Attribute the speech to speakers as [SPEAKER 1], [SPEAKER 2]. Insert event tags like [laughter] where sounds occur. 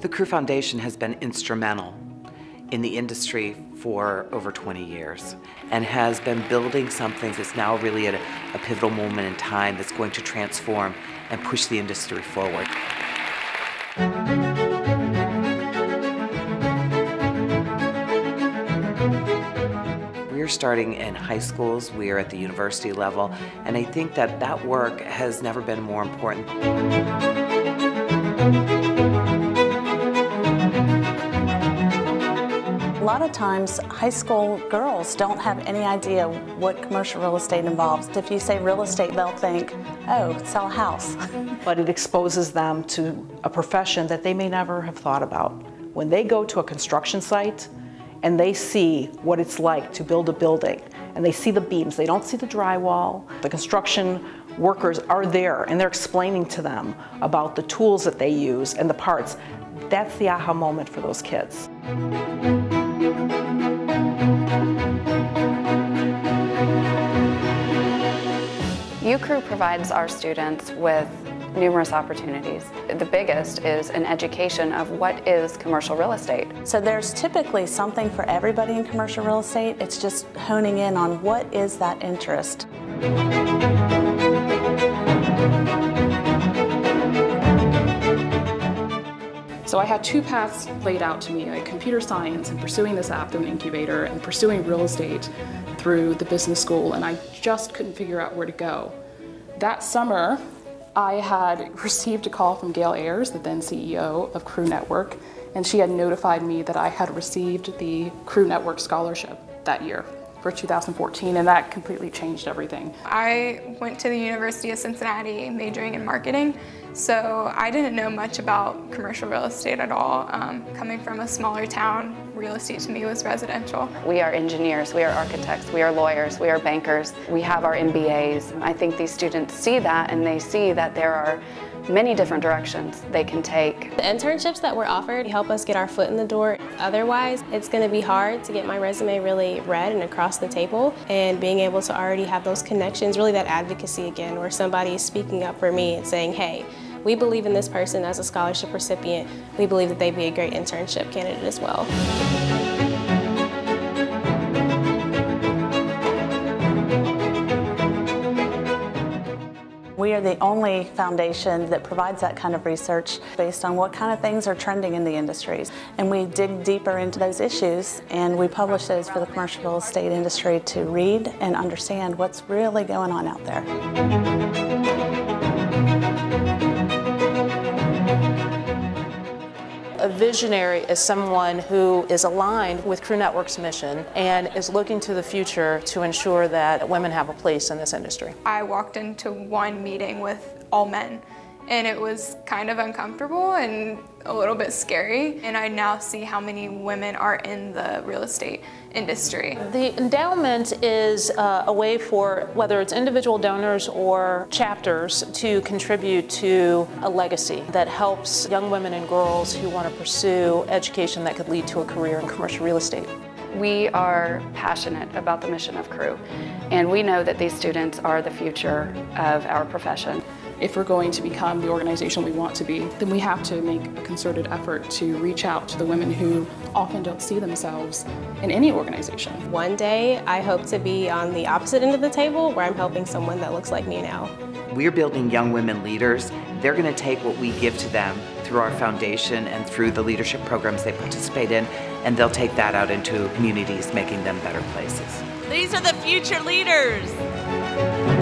[SPEAKER 1] The Crew Foundation has been instrumental in the industry for over 20 years and has been building something that's now really at a, a pivotal moment in time that's going to transform and push the industry forward. We're starting in high schools, we are at the university level, and I think that that work has never been more important.
[SPEAKER 2] Lot of times, high school girls don't have any idea what commercial real estate involves. If you say real estate, they'll think, oh, sell a house. [laughs]
[SPEAKER 3] but it exposes them to a profession that they may never have thought about. When they go to a construction site and they see what it's like to build a building, and they see the beams, they don't see the drywall, the construction workers are there and they're explaining to them about the tools that they use and the parts. That's the aha moment for those kids.
[SPEAKER 4] UCREW provides our students with numerous opportunities. The biggest is an education of what is commercial real estate.
[SPEAKER 2] So there's typically something for everybody in commercial real estate. It's just honing in on what is that interest.
[SPEAKER 5] So I had two paths laid out to me, like computer science and pursuing this app through an incubator and pursuing real estate through the business school, and I just couldn't figure out where to go. That summer, I had [laughs] received a call from Gail Ayers, the then CEO of Crew Network, and she had notified me that I had received the Crew Network scholarship that year for 2014 and that completely changed everything.
[SPEAKER 6] I went to the University of Cincinnati majoring in marketing so I didn't know much about commercial real estate at all. Um, coming from a smaller town, real estate to me was residential.
[SPEAKER 4] We are engineers, we are architects, we are lawyers, we are bankers, we have our MBAs. I think these students see that and they see that there are many different directions they can take.
[SPEAKER 7] The internships that we're offered help us get our foot in the door. Otherwise, it's going to be hard to get my resume really read and across the table and being able to already have those connections, really that advocacy again, where somebody is speaking up for me and saying, hey, we believe in this person as a scholarship recipient. We believe that they'd be a great internship candidate as well.
[SPEAKER 2] Are the only foundation that provides that kind of research based on what kind of things are trending in the industries. And we dig deeper into those issues and we publish those for the commercial real estate industry to read and understand what's really going on out there.
[SPEAKER 8] A visionary is someone who is aligned with Crew Network's mission and is looking to the future to ensure that women have a place in this industry.
[SPEAKER 6] I walked into one meeting with all men and it was kind of uncomfortable and a little bit scary. And I now see how many women are in the real estate industry.
[SPEAKER 8] The endowment is uh, a way for whether it's individual donors or chapters to contribute to a legacy that helps young women and girls who want to pursue education that could lead to a career in commercial real estate.
[SPEAKER 4] We are passionate about the mission of CREW, and we know that these students are the future of our profession
[SPEAKER 5] if we're going to become the organization we want to be, then we have to make a concerted effort to reach out to the women who often don't see themselves in any organization.
[SPEAKER 7] One day, I hope to be on the opposite end of the table where I'm helping someone that looks like me now.
[SPEAKER 1] We're building young women leaders. They're going to take what we give to them through our foundation and through the leadership programs they participate in, and they'll take that out into communities, making them better places.
[SPEAKER 9] These are the future leaders.